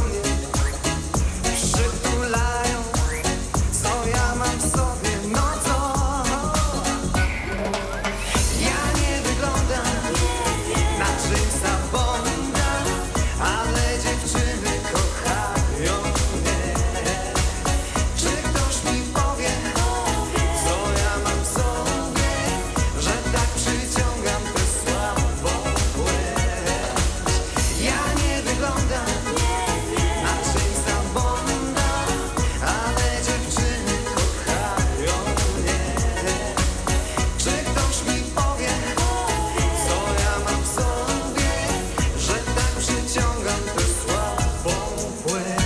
see it. 会?